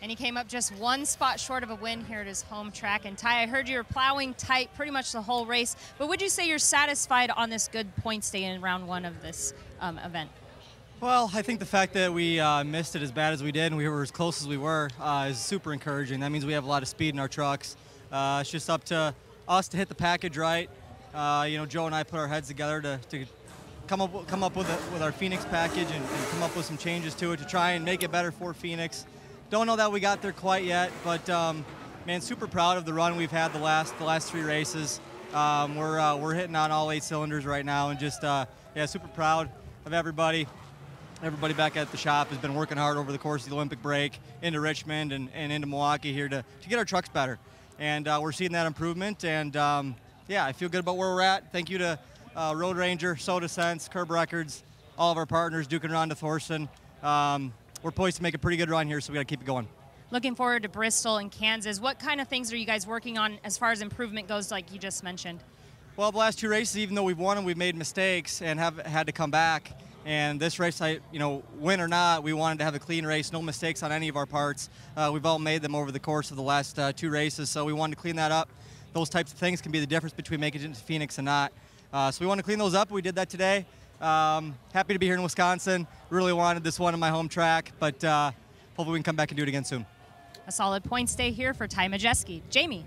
And he came up just one spot short of a win here at his home track. And Ty, I heard you were plowing tight pretty much the whole race. But would you say you're satisfied on this good points day in round one of this um, event? Well, I think the fact that we uh, missed it as bad as we did and we were as close as we were uh, is super encouraging. That means we have a lot of speed in our trucks. Uh, it's just up to us to hit the package right. Uh, you know, Joe and I put our heads together to, to come up come up with a, with our Phoenix package and, and, come up with some changes to it to try and make it better for Phoenix. Don't know that we got there quite yet, but um, man, super proud of the run we've had the last the last three races. Um, we're uh, we're hitting on all eight cylinders right now, and just uh, yeah, super proud of everybody. Everybody back at the shop has been working hard over the course of the Olympic break into Richmond and, and into Milwaukee here to, to get our trucks better. And uh, we're seeing that improvement. And um, yeah, I feel good about where we're at. Thank you to uh, Road Ranger, Soda Sense, Curb Records, all of our partners, Duke and Rhonda Thorson. Um, we're poised to make a pretty good run here, so we got to keep it going. Looking forward to Bristol and Kansas. What kind of things are you guys working on as far as improvement goes, like you just mentioned? Well, the last two races, even though we've won them, we've made mistakes and have had to come back. And this race, I, you know, win or not, we wanted to have a clean race, no mistakes on any of our parts. Uh, we've all made them over the course of the last uh, two races, so we wanted to clean that up. Those types of things can be the difference between making it to Phoenix and not. Uh, so we want to clean those up. We did that today. Um, happy to be here in Wisconsin. Really wanted this one on my home track, but uh, hopefully we can come back and do it again soon. A solid points day here for Ty Majeski. Jamie.